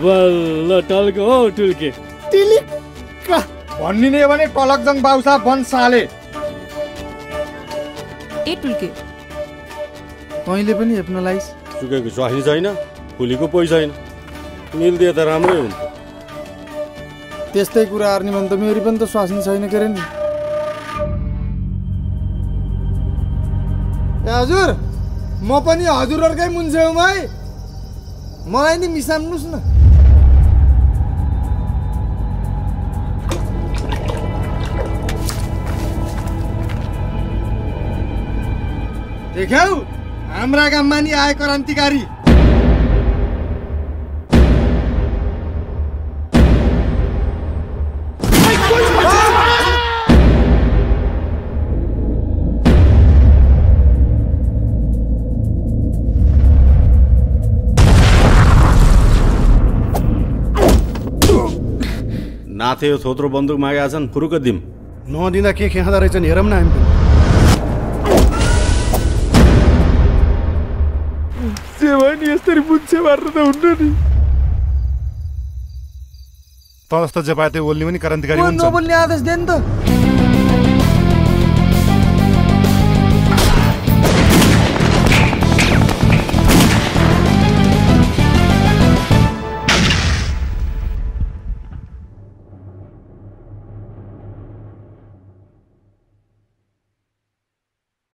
बल्ल टल्को हो टुल्के। टिलिक्क भन्निने हो भने टलकजङ बाउसा बन साले। ए टुल्के। तैँले पनि हेप्न लाइस। सुकेको स्वास्नी छैन फुलीको पैसा छैन। मिल्दिए त राम्रै हुन्थ्यो त्यस्तै कुराहरू निमन्त मेरी पनि त स्वास्नी छैन के अरे नि? ए हजुर म पनि हजुरहरूकै मुन्छेउमा है मलाई नि मिसाम्नुहोस् न। देख्यौ? हाम्रा गाममा नि आए क्रान्तिकारी। नाथे यो थोत्रो बन्दुक मागेका छन् फुरुक दिम नदिँदा के खाँदो रहेछन् हेरौँ न हामी जे भयो नि यसरी मुन्छे मार्नु त हुन्न नि त जस्तो जे पाए त्यो बोल्ने पनि क्रान्तिकारी नबोल्ने आदेश दे नि त